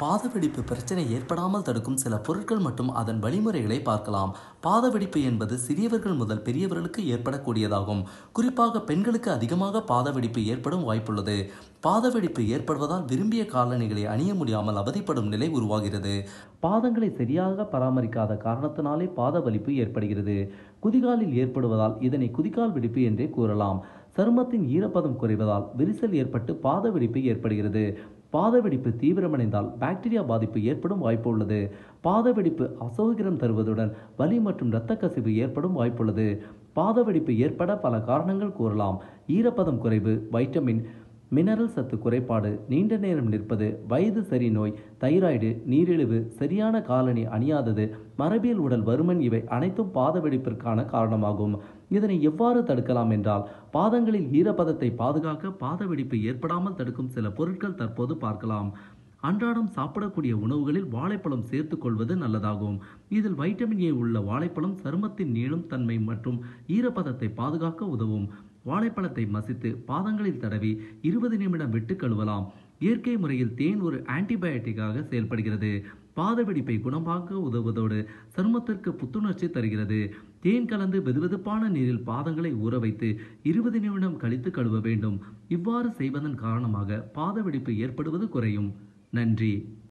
பாதவெடிப்பு பிரச்சனை ஏற்படாமல் தடுக்கும் சில பொருட்கள் மற்றும் அதன் வழிமுறைகளை பார்க்கலாம். பாதவெடிப்பு என்பது சிறியவர்கள் முதல் பெரியவர்களுக்கு ஏற்படக்கூடியதாகும். குறிப்பாக பெண்களுக்கு அதிகமாக பாதவெடிப்பு ஏற்படும் வாய்ப்புள்ளது. பாதவெடிப்பு ஏற்படுவதால் விரும்பிய காலணிகளை அணிய முடியாமல் அவதிப்படும் நிலை உருவாகிறது. பாதங்களை சரியாக பராமரிக்காத காரணத்தினாலே பாத வலிப்பு ஏற்படுகிறது. குதிகாலில் ஏற்படுவதால் இதனை குதிகால் வெடிப்பு என்றே கூறலாம். சருமத்தின் ஈரப்பதம் குறைவதால் விரிசல் ஏற்பட்டு பாத வெடிப்பு ஏற்படுகிறது. பாத வெடிப்பு தீவிரமடைந்தால் பாக்டீரியா பாதிப்பு ஏற்படும் வாய்ப்பு உள்ளது. பாத வெடிப்பு அசௌகரியம் தருவதுடன் வலி மற்றும் இரத்த கசிவு ஏற்படும் வாய்ப்புள்ளது பாத வெடிப்பு ஏற்பட பல காரணங்கள் கூறலாம். ஈரப்பதம் குறைவு வைட்டமின் மினரல் சத்து குறைபாடு நீண்ட நேரம் நிற்பது வயது சரி நோய் தைராய்டு நீரிழிவு சரியான காலணி அணியாதது மரபியல் உடல் வருமன் இவை அனைத்தும் பாத வெடிப்பிற்கான காரணமாகும். இதனை எவ்வாறு தடுக்கலாம் என்றால் பாதங்களில் ஈரப்பதத்தை பாதுகாக்க பாத வெடிப்பு ஏற்படாமல் தடுக்கும் சில பொருட்கள் தற்போது பார்க்கலாம். அன்றாடம் சாப்பிடக்கூடிய உணவுகளில் வாழைப்பழம் சேர்த்துக்கொள்வது நல்லதாகும். இதில் வைட்டமின் ஏ உள்ள வாழைப்பழம் சருமத்தின் நீளும் தன்மை மற்றும் ஈரப்பதத்தை பாதுகாக்க உதவும். வாழைப்பழத்தை மசித்து பாதங்களில் தடவி இருபது நிமிடம் விட்டு கழுவலாம். இயற்கை முறையில் தேன் ஒரு ஆன்டிபயோட்டிக்காக செயல்படுகிறது. பாத வெடிப்பை குணமாக்க உதவுவதோடு சருமத்திற்கு புத்துணர்ச்சி தருகிறது. தேன் கலந்து வெதுவெதுப்பான நீரில் பாதங்களை ஊற வைத்து இருபது நிமிடம் கழித்து கழுவ வேண்டும். இவ்வாறு செய்வதன் காரணமாக பாத வெடிப்பு ஏற்படுவது குறையும். நன்றி.